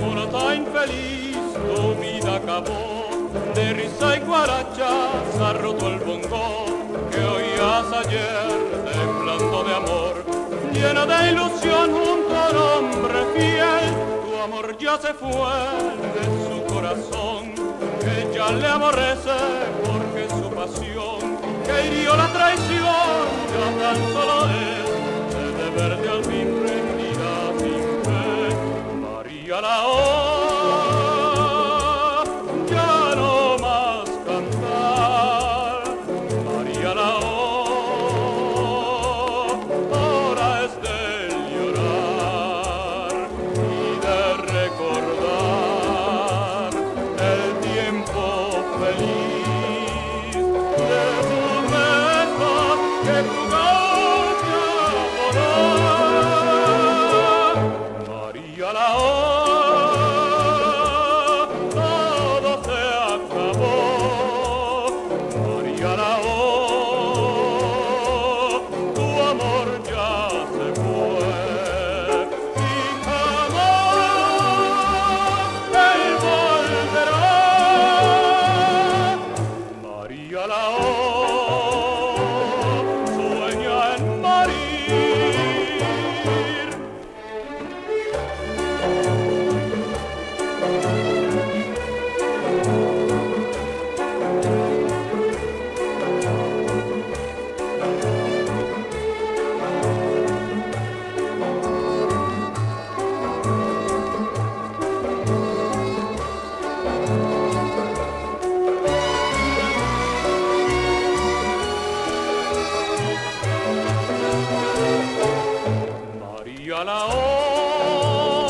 morata infeliz, tu vida acabó. De risa y guaracha se ha roto el bongo que oías ayer temblando de amor. Llena de ilusión junto al hombre fiel, tu amor ya se fue de su corazón. Que ya le amorece porque su pasión que hirió la traición. Que y a la hora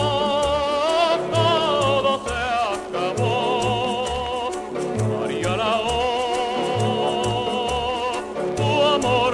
todo se acabó. María la hora, tu amor